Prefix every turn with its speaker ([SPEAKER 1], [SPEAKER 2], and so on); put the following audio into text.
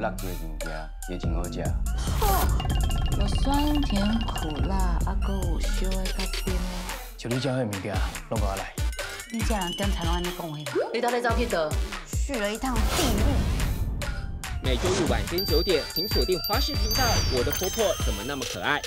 [SPEAKER 1] 辣的物件也真好食。
[SPEAKER 2] 有酸甜苦辣，还佫有烧的甲冰的。
[SPEAKER 1] 像你这样的物件，拢给我来。
[SPEAKER 2] 你这人点菜拢安尼讲话，你到底走去倒？
[SPEAKER 3] 去了一趟地狱。
[SPEAKER 4] 每周日晚间九点，请锁定华视频道。我的婆婆怎么那么可爱？